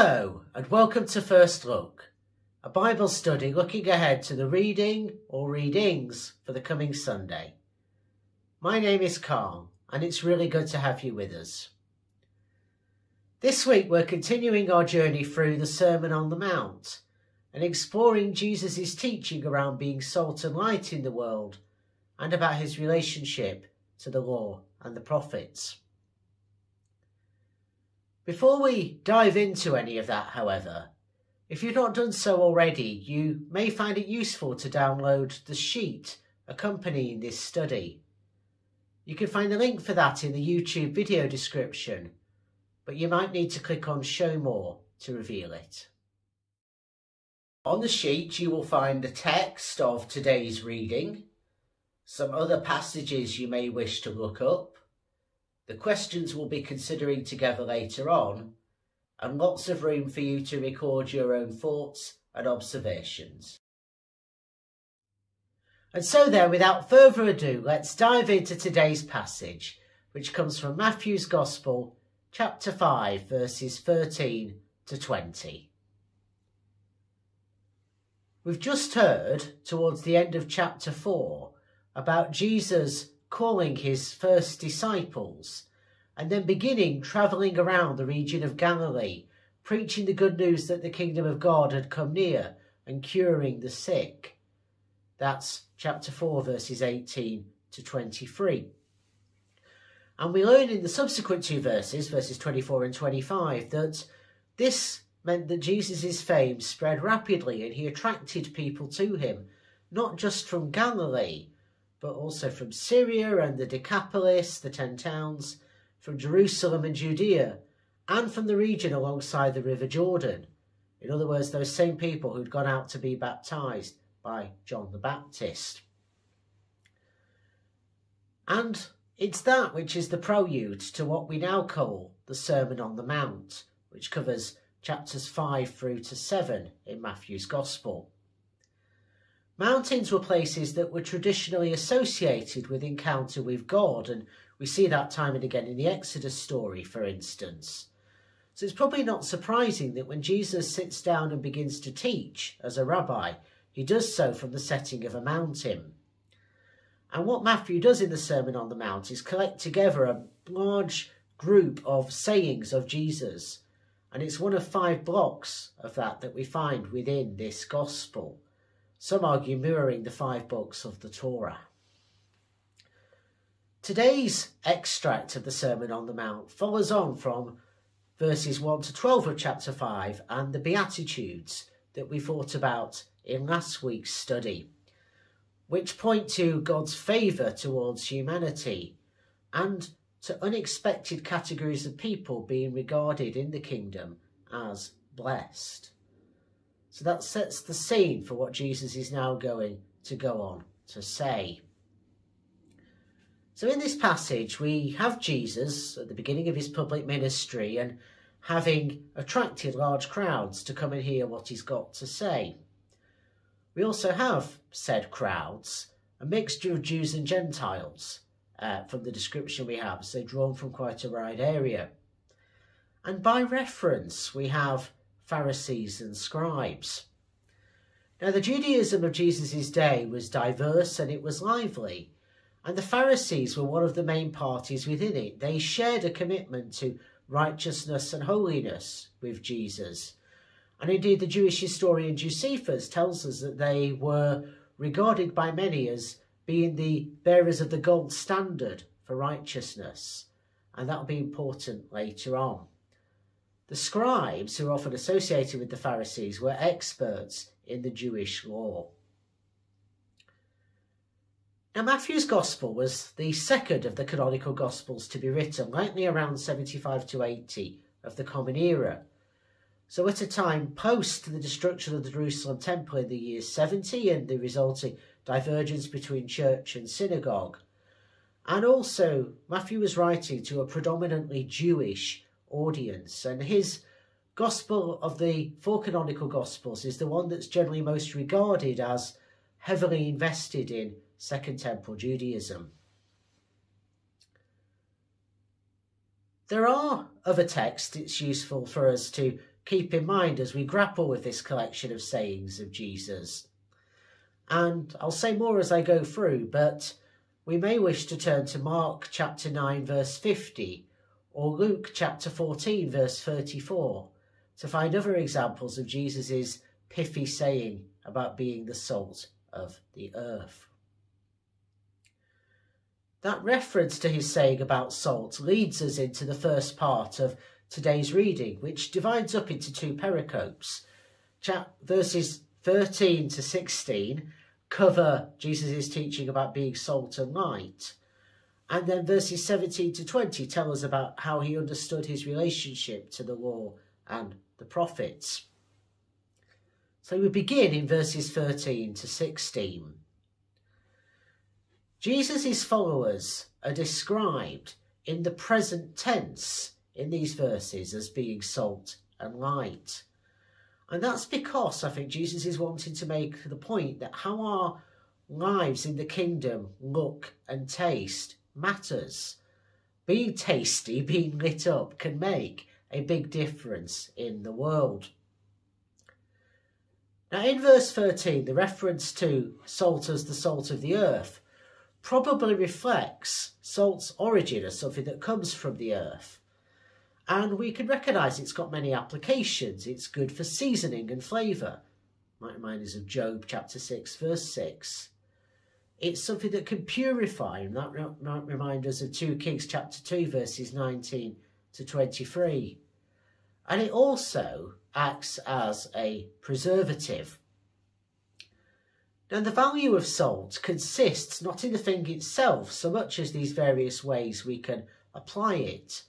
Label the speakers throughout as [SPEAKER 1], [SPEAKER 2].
[SPEAKER 1] Hello, and welcome to First Look, a Bible study looking ahead to the reading or readings for the coming Sunday. My name is Carl, and it's really good to have you with us. This week we're continuing our journey through the Sermon on the Mount and exploring Jesus' teaching around being salt and light in the world and about his relationship to the law and the prophets. Before we dive into any of that, however, if you've not done so already, you may find it useful to download the sheet accompanying this study. You can find the link for that in the YouTube video description, but you might need to click on Show More to reveal it. On the sheet you will find the text of today's reading, some other passages you may wish to look up, the questions we'll be considering together later on, and lots of room for you to record your own thoughts and observations. And so then, without further ado, let's dive into today's passage, which comes from Matthew's Gospel, chapter 5, verses 13 to 20. We've just heard, towards the end of chapter 4, about Jesus calling his first disciples, and then beginning travelling around the region of Galilee, preaching the good news that the kingdom of God had come near and curing the sick. That's chapter 4, verses 18 to 23. And we learn in the subsequent two verses, verses 24 and 25, that this meant that Jesus' fame spread rapidly and he attracted people to him, not just from Galilee, but also from Syria and the Decapolis, the ten towns, from Jerusalem and Judea, and from the region alongside the River Jordan. In other words, those same people who'd gone out to be baptized by John the Baptist. And it's that which is the prelude to what we now call the Sermon on the Mount, which covers chapters 5 through to 7 in Matthew's Gospel. Mountains were places that were traditionally associated with encounter with God, and we see that time and again in the Exodus story, for instance. So it's probably not surprising that when Jesus sits down and begins to teach as a rabbi, he does so from the setting of a mountain. And what Matthew does in the Sermon on the Mount is collect together a large group of sayings of Jesus. And it's one of five blocks of that that we find within this gospel. Some argue mirroring the five books of the Torah. Today's extract of the Sermon on the Mount follows on from verses 1 to 12 of chapter 5 and the Beatitudes that we thought about in last week's study, which point to God's favour towards humanity and to unexpected categories of people being regarded in the kingdom as blessed. So that sets the scene for what Jesus is now going to go on to say. So in this passage, we have Jesus at the beginning of his public ministry and having attracted large crowds to come and hear what he's got to say. We also have said crowds, a mixture of Jews and Gentiles, uh, from the description we have, so drawn from quite a wide area. And by reference, we have Pharisees and scribes. Now, the Judaism of Jesus' day was diverse and it was lively, and the Pharisees were one of the main parties within it. They shared a commitment to righteousness and holiness with Jesus. And indeed, the Jewish historian Josephus tells us that they were regarded by many as being the bearers of the gold standard for righteousness. And that'll be important later on. The scribes, who are often associated with the Pharisees, were experts in the Jewish law. Now, Matthew's Gospel was the second of the canonical Gospels to be written, likely around 75 to 80 of the Common Era. So, at a time post the destruction of the Jerusalem Temple in the year 70 and the resulting divergence between church and synagogue, and also Matthew was writing to a predominantly Jewish audience. And his Gospel of the four canonical Gospels is the one that's generally most regarded as heavily invested in Second Temple Judaism. There are other texts it's useful for us to keep in mind as we grapple with this collection of sayings of Jesus. And I'll say more as I go through, but we may wish to turn to Mark chapter 9, verse 50, or Luke chapter 14, verse 34, to find other examples of Jesus' pithy saying about being the salt of the earth. That reference to his saying about salt leads us into the first part of today's reading, which divides up into two pericopes. verses 13 to 16 cover Jesus' teaching about being salt and light. And then verses 17 to 20 tell us about how he understood his relationship to the law and the prophets. So we begin in verses 13 to 16. Jesus' followers are described in the present tense in these verses as being salt and light. And that's because I think Jesus is wanting to make the point that how our lives in the kingdom look and taste matters. Being tasty, being lit up can make a big difference in the world. Now in verse 13, the reference to salt as the salt of the earth probably reflects salt's origin as something that comes from the earth. And we can recognise it's got many applications. It's good for seasoning and flavour. Might remind us of Job chapter 6, verse 6. It's something that can purify, and that might remind us of 2 Kings chapter 2, verses 19 to 23. And it also acts as a preservative. Now, the value of salt consists not in the thing itself so much as these various ways we can apply it.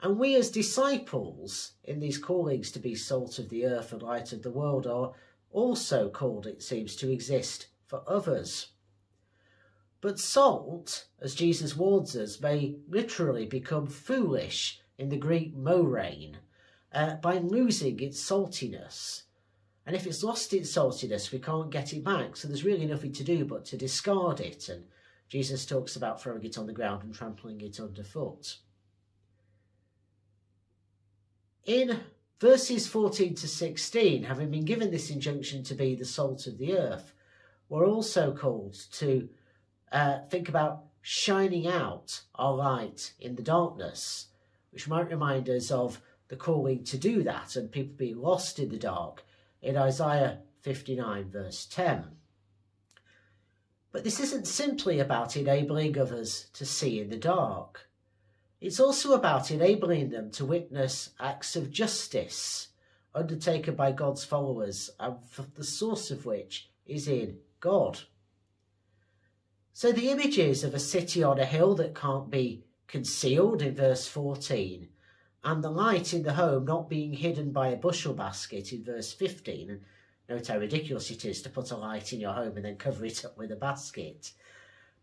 [SPEAKER 1] And we as disciples, in these callings to be salt of the earth and light of the world, are also called, it seems, to exist for others. But salt, as Jesus warns us, may literally become foolish in the Greek moraino uh, by losing its saltiness. And if it's lost its saltiness, we can't get it back. So there's really nothing to do but to discard it. And Jesus talks about throwing it on the ground and trampling it underfoot. In verses 14 to 16, having been given this injunction to be the salt of the earth, we're also called to uh, think about shining out our light in the darkness, which might remind us of the calling to do that and people being lost in the dark in Isaiah 59 verse 10. But this isn't simply about enabling others to see in the dark. It's also about enabling them to witness acts of justice undertaken by God's followers and the source of which is in God. So the images of a city on a hill that can't be concealed in verse 14 and the light in the home not being hidden by a bushel basket in verse 15. And note how ridiculous it is to put a light in your home and then cover it up with a basket.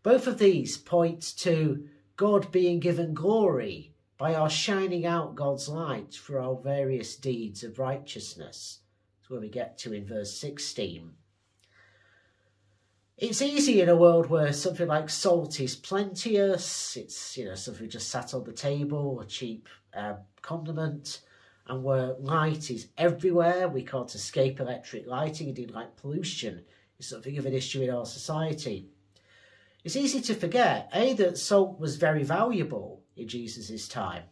[SPEAKER 1] Both of these point to God being given glory by our shining out God's light for our various deeds of righteousness. That's where we get to in verse 16. It's easy in a world where something like salt is plenteous, it's, you know, something just sat on the table, a cheap uh, condiment, and where light is everywhere, we can't escape electric lighting, indeed light pollution is something of an issue in our society. It's easy to forget, A, that salt was very valuable in Jesus' time,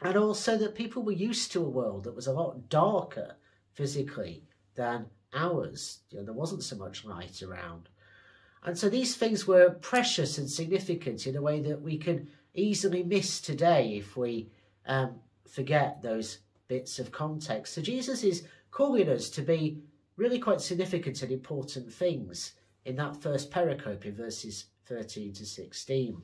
[SPEAKER 1] and also that people were used to a world that was a lot darker physically than ours. You know, there wasn't so much light around. And so these things were precious and significant in a way that we can easily miss today if we um, forget those bits of context. So Jesus is calling us to be really quite significant and important things in that first pericope in verses 13 to 16.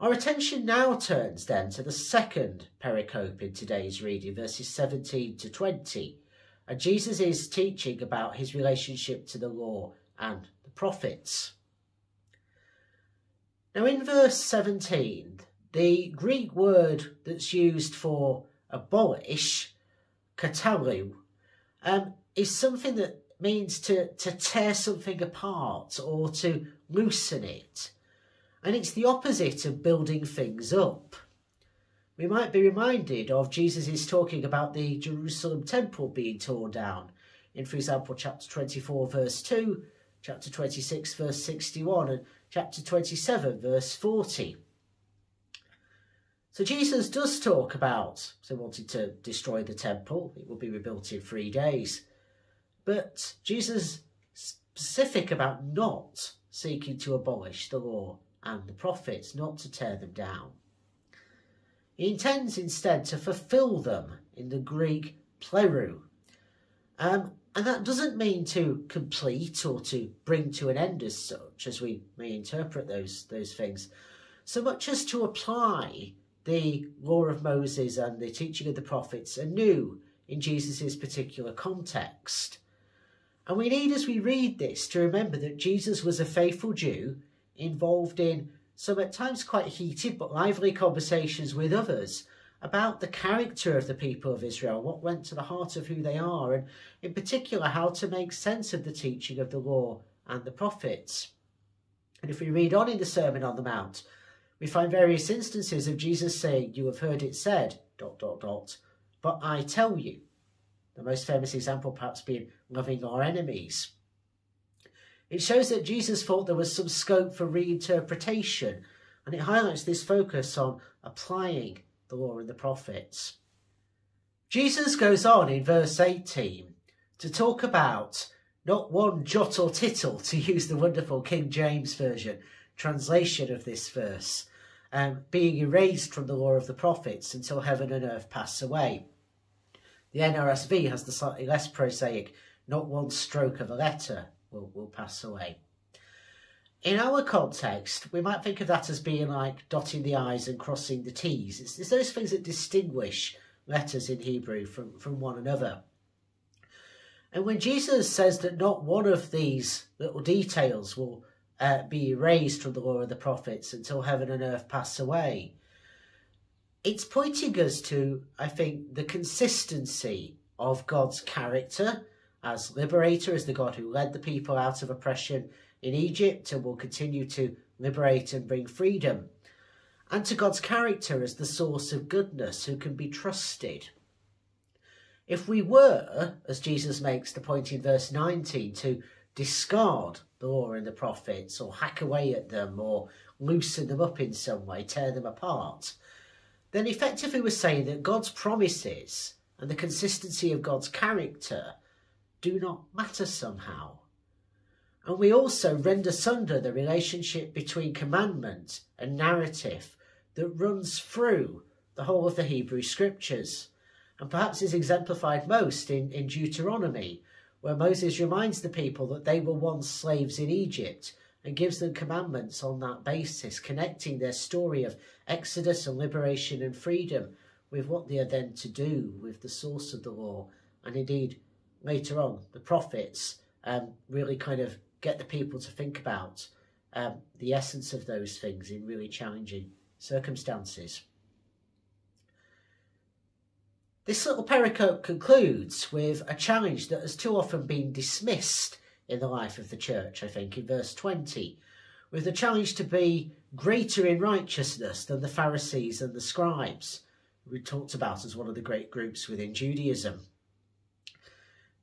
[SPEAKER 1] Our attention now turns then to the second pericope in today's reading, verses 17 to 20, and Jesus is teaching about his relationship to the law and the prophets. Now in verse 17, the Greek word that's used for abolish, katalu, um, is something that means to, to tear something apart or to loosen it. And it's the opposite of building things up. We might be reminded of Jesus' talking about the Jerusalem temple being torn down in, for example, chapter 24, verse 2, chapter 26, verse 61, and chapter 27, verse 40. So Jesus does talk about, so wanted to destroy the temple, it will be rebuilt in three days. But Jesus specific about not seeking to abolish the law and the prophets, not to tear them down. He intends instead to fulfill them in the Greek pleroo. Um, and that doesn't mean to complete or to bring to an end as such, as we may interpret those, those things, so much as to apply the law of Moses and the teaching of the prophets anew in Jesus' particular context. And we need, as we read this, to remember that Jesus was a faithful Jew involved in some at times quite heated but lively conversations with others about the character of the people of Israel, what went to the heart of who they are, and in particular how to make sense of the teaching of the law and the prophets. And if we read on in the Sermon on the Mount, we find various instances of Jesus saying, You have heard it said, dot, dot, dot, but I tell you. The most famous example perhaps being loving our enemies. It shows that Jesus thought there was some scope for reinterpretation, and it highlights this focus on applying the law and the prophets. Jesus goes on in verse 18 to talk about not one jot or tittle, to use the wonderful King James Version translation of this verse, um, being erased from the law of the prophets until heaven and earth pass away. The NRSV has the slightly less prosaic, not one stroke of a letter will, will pass away. In our context, we might think of that as being like dotting the I's and crossing the T's. It's, it's those things that distinguish letters in Hebrew from, from one another. And when Jesus says that not one of these little details will uh, be erased from the law of the prophets until heaven and earth pass away, it's pointing us to, I think, the consistency of God's character as liberator, as the God who led the people out of oppression in Egypt and will continue to liberate and bring freedom, and to God's character as the source of goodness who can be trusted. If we were, as Jesus makes the point in verse 19, to discard the law and the prophets or hack away at them or loosen them up in some way, tear them apart, then effectively we're saying that God's promises and the consistency of God's character do not matter somehow. And we also rend asunder the relationship between commandment and narrative that runs through the whole of the Hebrew scriptures, and perhaps is exemplified most in, in Deuteronomy, where Moses reminds the people that they were once slaves in Egypt and gives them commandments on that basis, connecting their story of exodus and liberation and freedom with what they are then to do with the source of the law. And indeed, later on, the prophets um, really kind of get the people to think about um, the essence of those things in really challenging circumstances. This little pericope concludes with a challenge that has too often been dismissed in the life of the church, I think, in verse 20, with the challenge to be greater in righteousness than the Pharisees and the scribes, we talked about as one of the great groups within Judaism.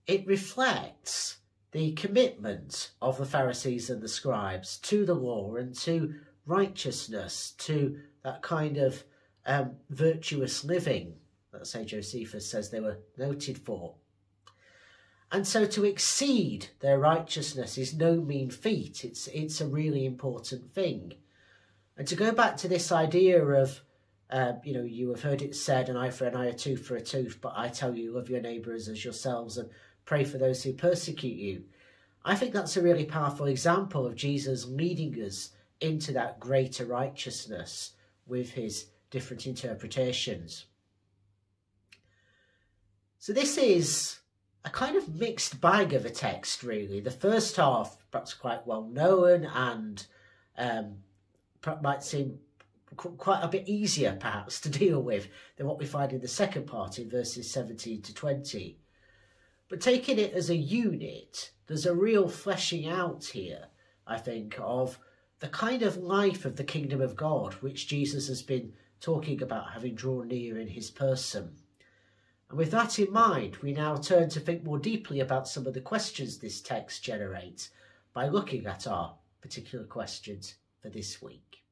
[SPEAKER 1] It reflects the commitment of the Pharisees and the scribes to the law and to righteousness, to that kind of um, virtuous living that St. Josephus says they were noted for. And so to exceed their righteousness is no mean feat. It's, it's a really important thing. And to go back to this idea of, uh, you know, you have heard it said, an eye for an eye, a tooth for a tooth, but I tell you, love your neighbours as yourselves and pray for those who persecute you. I think that's a really powerful example of Jesus leading us into that greater righteousness with his different interpretations. So this is a kind of mixed bag of a text, really. The first half, perhaps quite well known and um, might seem quite a bit easier, perhaps, to deal with than what we find in the second part in verses 17 to 20. But taking it as a unit, there's a real fleshing out here, I think, of the kind of life of the kingdom of God which Jesus has been talking about having drawn near in his person. And with that in mind, we now turn to think more deeply about some of the questions this text generates by looking at our particular questions for this week.